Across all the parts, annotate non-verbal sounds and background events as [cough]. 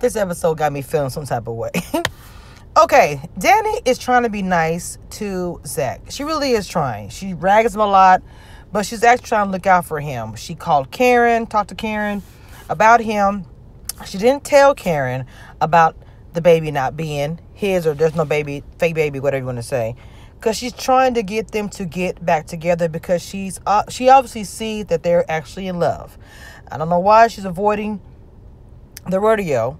this episode got me feeling some type of way. [laughs] okay, Danni is trying to be nice to Zach. She really is trying. She rags him a lot, but she's actually trying to look out for him. She called Karen, talked to Karen about him. She didn't tell Karen about the baby not being his or there's no baby, fake baby, whatever you want to say because she's trying to get them to get back together because she's uh, she obviously sees that they're actually in love. I don't know why she's avoiding the rodeo.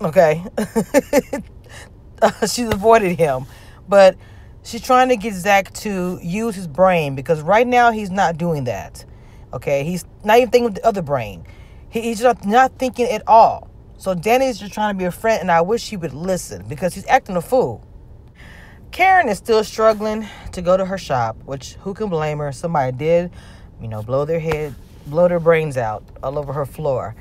Okay, [laughs] uh, she's avoided him, but she's trying to get Zach to use his brain because right now he's not doing that. Okay, he's not even thinking with the other brain. He, he's not, not thinking at all. So Danni's just trying to be a friend, and I wish he would listen because he's acting a fool. Karen is still struggling to go to her shop, which who can blame her? Somebody did, you know, blow their head, blow their brains out all over her floor.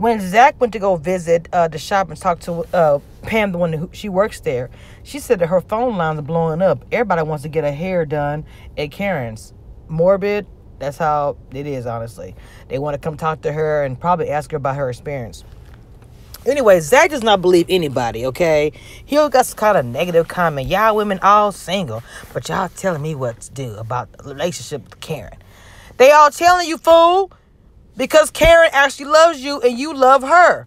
When Zach went to go visit uh, the shop and talk to uh, Pam, the one who she works there, she said that her phone lines are blowing up. Everybody wants to get a hair done at Karen's. Morbid, that's how it is, honestly. They want to come talk to her and probably ask her about her experience. Anyway, Zach does not believe anybody, okay? He got some kind of negative comment. Y'all women all single, but y'all telling me what to do about the relationship with Karen. They all telling you, fool, because Karen actually loves you and you love her.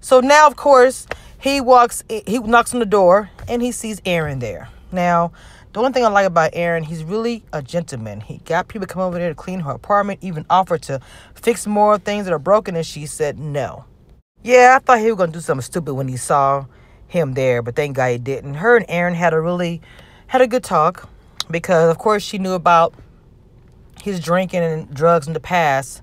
So now, of course, he walks, he knocks on the door and he sees Aaron there. Now, the only thing I like about Aaron, he's really a gentleman. He got people come over there to clean her apartment, even offered to fix more things that are broken, and she said no. Yeah, I thought he was gonna do something stupid when he saw him there, but thank God he didn't. Her and Aaron had a really had a good talk because of course she knew about his drinking and drugs in the past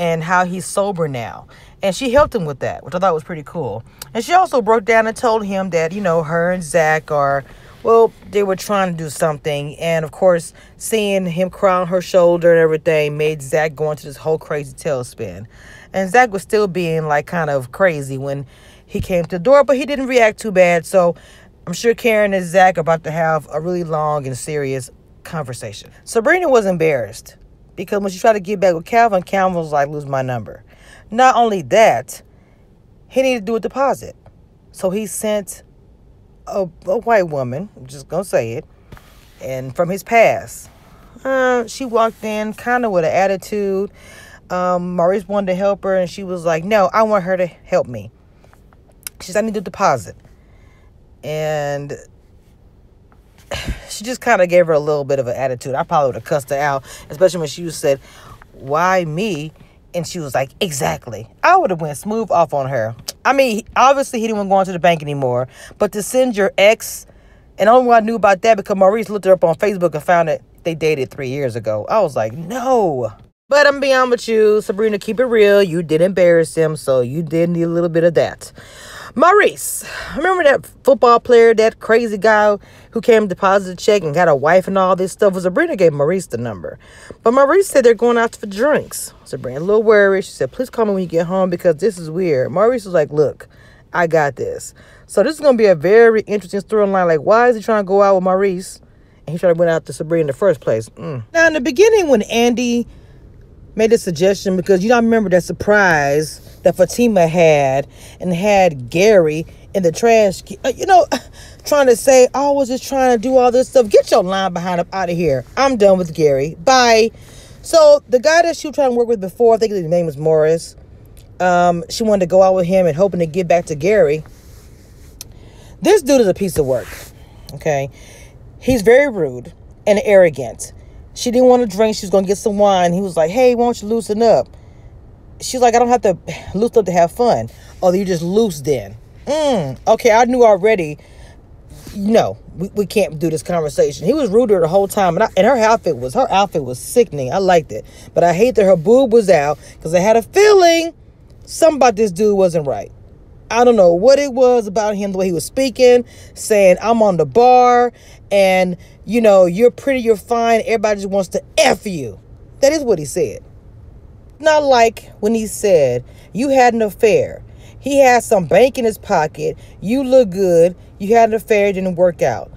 and how he's sober now. And she helped him with that, which I thought was pretty cool. And she also broke down and told him that, you know, her and Zach are well, they were trying to do something. And of course, seeing him cry on her shoulder and everything made Zach go into this whole crazy tailspin. And Zach was still being like kind of crazy when he came to the door, but he didn't react too bad. So I'm sure Karen and Zach are about to have a really long and serious conversation. Sabrina was embarrassed because when she tried to get back with Calvin, Calvin was like, lose my number. Not only that, he needed to do a deposit. So he sent a, a white woman, I'm just gonna say it, and from his past. Uh, she walked in kind of with an attitude um, Maurice wanted to help her, and she was like, "No, I want her to help me." She said, "I need to deposit," and [sighs] she just kind of gave her a little bit of an attitude. I probably would have cussed her out, especially when she said, "Why me?" And she was like, "Exactly." I would have went smooth off on her. I mean, obviously he didn't want to go into the bank anymore, but to send your ex, and only I knew about that because Maurice looked her up on Facebook and found that they dated three years ago. I was like, no. But I'm beyond with you, Sabrina. Keep it real. You did embarrass him, so you did need a little bit of that. Maurice, remember that football player, that crazy guy who came deposit a check and got a wife and all this stuff? Well, Sabrina gave Maurice the number. But Maurice said they're going out for drinks. Sabrina, a little worried. She said, please call me when you get home because this is weird. Maurice was like, look, I got this. So this is going to be a very interesting storyline. Like, why is he trying to go out with Maurice? And he tried to went out to Sabrina in the first place. Mm. Now, in the beginning, when Andi made a suggestion because you don't remember that surprise that Fatima had and had Gary in the trash. Uh, you know, [sighs] trying to say, oh, I was just trying to do all this stuff. Get your line behind up out of here. I'm done with Gary. Bye. So the guy that she was trying to work with before, I think his name was Morris. Um, she wanted to go out with him and hoping to get back to Gary. This dude is a piece of work. Okay. He's very rude and arrogant. She didn't want to drink. She was going to get some wine. He was like, hey, why don't you loosen up? She's like, I don't have to loose up to have fun. Oh, you just loose then. Mm, okay, I knew already. No, we, we can't do this conversation. He was rude to her the whole time. And, I, and her outfit was, her outfit was sickening. I liked it. But I hate that her boob was out because I had a feeling something about this dude wasn't right. I don't know what it was about him, the way he was speaking, saying, I'm on the bar and, you know, you're pretty, you're fine. Everybody just wants to F you. That is what he said. Not like when he said, You had an affair. He had some bank in his pocket. You look good. You had an affair, didn't work out.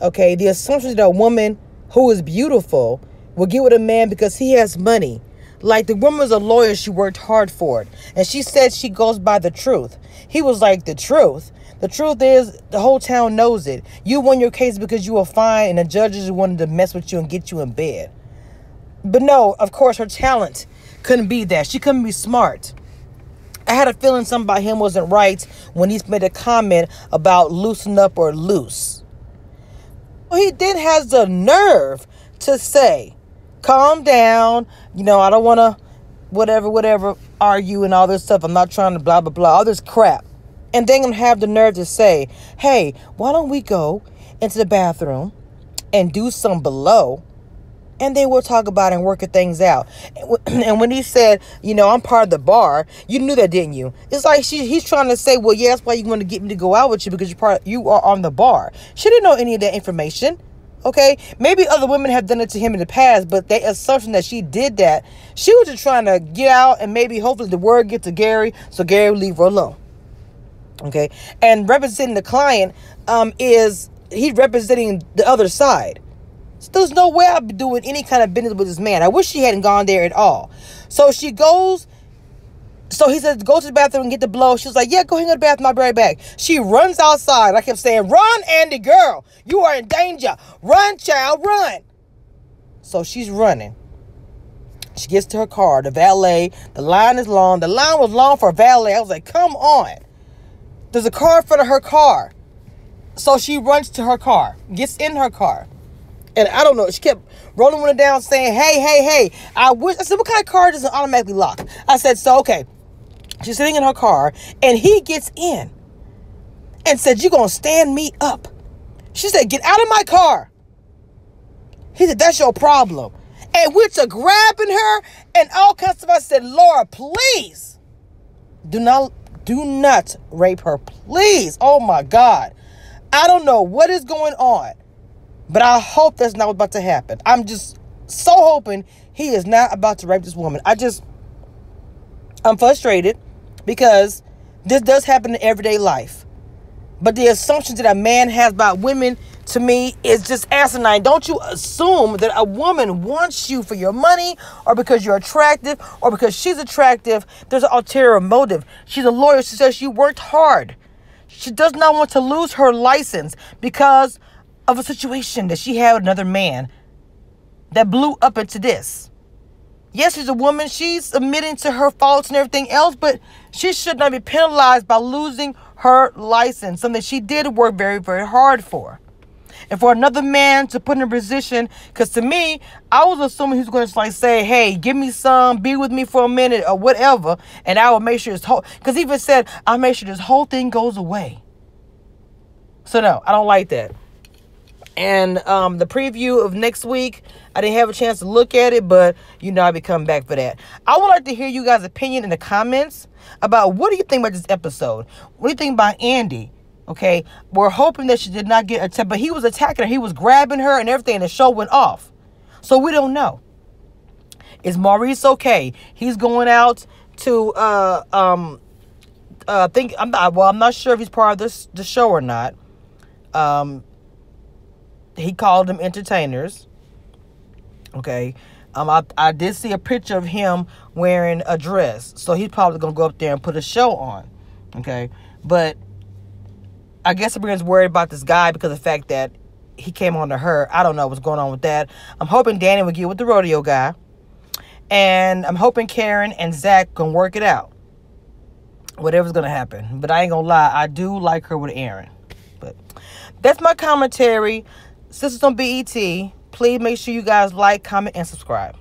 Okay, the assumption that a woman who is beautiful will get with a man because he has money. Like the woman's a lawyer, she worked hard for it. And she said she goes by the truth. He was like, The truth? The truth is, the whole town knows it. You won your case because you were fine, and the judges wanted to mess with you and get you in bed. But no, of course, her talent couldn't be that. She couldn't be smart. I had a feeling something about him wasn't right when he made a comment about loosen up or loose. Well, he then has the nerve to say, calm down. You know, I don't want to, whatever, whatever, argue and all this stuff. I'm not trying to blah, blah, blah, all this crap. And then I'm have the nerve to say, hey, why don't we go into the bathroom and do some below and then we'll talk about and work things out. [clears throat] And when he said, you know, I'm part of the bar, you knew that, didn't you? It's like she, he's trying to say, well, yeah, that's why you want to get me to go out with you because you're part, you are on the bar. She didn't know any of that information. Okay, maybe other women have done it to him in the past, but the assumption that she did that, she was just trying to get out and maybe hopefully the word get to Gary so Gary will leave her alone. Okay, and representing the client um, is he's representing the other side. There's no way I'd be doing any kind of business with this man. I wish she hadn't gone there at all. So she goes. So he says, go to the bathroom and get the blow. She's like, yeah, go hang out the bathroom. I'll be right back. She runs outside. I kept saying, run, Andi, girl. You are in danger. Run, child, run. So she's running. She gets to her car. The valet, the line is long. The line was long for a valet. I was like, come on. There's a car in front of her car. So she runs to her car, gets in her car. And I don't know. She kept rolling one down saying, hey, hey, hey. I wish. I said, what kind of car doesn't automatically lock? I said, so, okay. She's sitting in her car and he gets in and said, you're going to stand me up. She said, get out of my car. He said, that's your problem. And we're to grabbing her and all kinds of said, Laura, please do not do not rape her. Please. Oh my God. I don't know what is going on. But I hope that's not about to happen. I'm just so hoping he is not about to rape this woman. I just, I'm frustrated because this does happen in everyday life. But the assumptions that a man has about women to me is just asinine. Don't you assume that a woman wants you for your money or because you're attractive or because she's attractive. There's an ulterior motive. She's a lawyer. She says she worked hard. She does not want to lose her license because of a situation that she had with another man that blew up into this. Yes, she's a woman. She's admitting to her faults and everything else, but she should not be penalized by losing her license, something she did work very, very hard for. And for another man to put in a position, because to me, I was assuming he's going to like say, "Hey, give me some, be with me for a minute, or whatever," and I will make sure this whole. Because even said, "I'll make sure this whole thing goes away." So no, I don't like that. And um, the preview of next week, I didn't have a chance to look at it, but you know I'll be coming back for that. I would like to hear you guys' opinion in the comments about what do you think about this episode? What do you think about Andi? Okay, we're hoping that she did not get attacked, but he was attacking her. He was grabbing her and everything, and the show went off. So we don't know. Is Maurice okay? He's going out to uh um uh think I'm not well, I'm not sure if he's part of this the show or not. Um he called them entertainers. Okay. Um, I, I did see a picture of him wearing a dress. So he's probably going to go up there and put a show on. Okay. But I guess everyone's worried about this guy because of the fact that he came on to her. I don't know what's going on with that. I'm hoping Danni will get with the rodeo guy. And I'm hoping Karen and Zach can work it out. Whatever's going to happen. But I ain't going to lie. I do like her with Aaron. But that's my commentary. Sistas on BET, please make sure you guys like, comment, and subscribe.